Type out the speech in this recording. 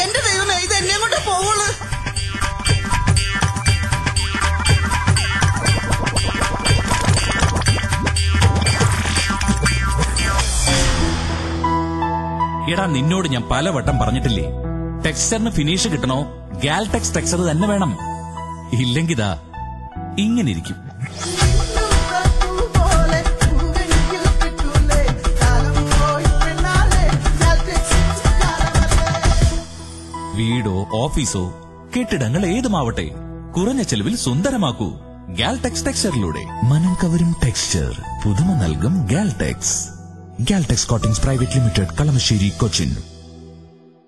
എന്റെ ദൈവമേ ഇത് എന്നെ കൊണ്ട് പോവുള്ളൂ. എടാ നിന്നോട് ഞാൻ പലവട്ടം പറഞ്ഞിട്ടില്ലേ? ടെക്സ്ചറിന് ഫിനിഷ് കിട്ടണോ? ഗാൽടെക്സ് ടെക്സ്ചർ തന്നെ വേണം. ഇല്ലെങ്കിതാ ഇങ്ങനെ ഇരിക്കും. വീടോ ഓഫീസോ കെട്ടിടങ്ങൾ ഏതുമാവട്ടെ കുറഞ്ഞ ചെലവിൽ സുന്ദരമാക്കൂ ഗാൽടെക്സ് ടെക്സ്ചറിലൂടെ. മനം കവരും ടെക്സ്ചർ. പുതുമ നൽകും Galtex. Galtex coatings private limited Kalamassery Cochin.